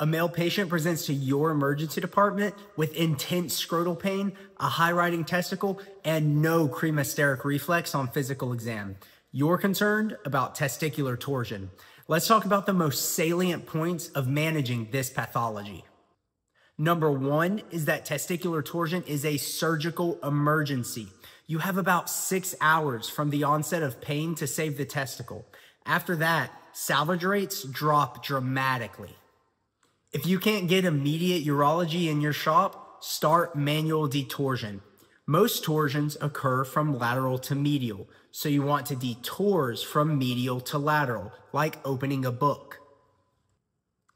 A male patient presents to your emergency department with intense scrotal pain, a high riding testicle, and no cremasteric reflex on physical exam. You're concerned about testicular torsion. Let's talk about the most salient points of managing this pathology. Number one is that testicular torsion is a surgical emergency. You have about six hours from the onset of pain to save the testicle. After that, salvage rates drop dramatically. If you can't get immediate urology in your shop, start manual detorsion. Most torsions occur from lateral to medial, so you want to detorse from medial to lateral, like opening a book.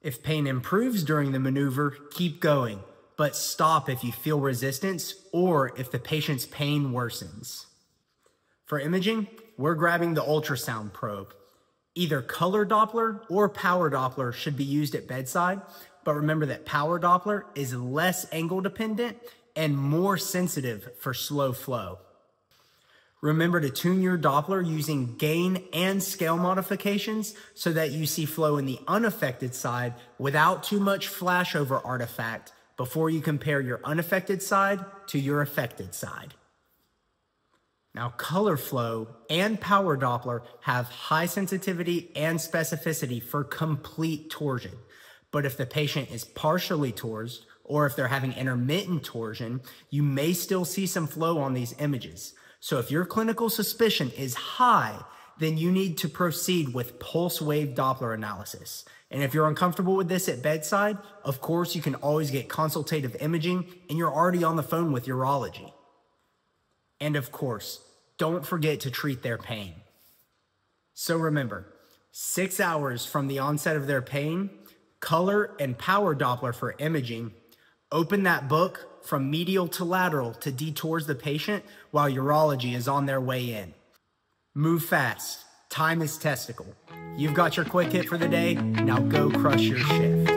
If pain improves during the maneuver, keep going, but stop if you feel resistance or if the patient's pain worsens. For imaging, we're grabbing the ultrasound probe. Either color Doppler or power Doppler should be used at bedside, but remember that power Doppler is less angle dependent and more sensitive for slow flow. Remember to tune your Doppler using gain and scale modifications so that you see flow in the unaffected side without too much flashover artifact before you compare your unaffected side to your affected side. Now, color flow and power Doppler have high sensitivity and specificity for complete torsion. But if the patient is partially torsed or if they're having intermittent torsion, you may still see some flow on these images. So if your clinical suspicion is high, then you need to proceed with pulse wave Doppler analysis. And if you're uncomfortable with this at bedside, of course, you can always get consultative imaging and you're already on the phone with urology. And of course, don't forget to treat their pain. So remember, six hours from the onset of their pain, color and power Doppler for imaging, open that book, from medial to lateral to detorse the patient while urology is on their way in. Move fast. Time is testicle. You've got your quick hit for the day. Now go crush your shift.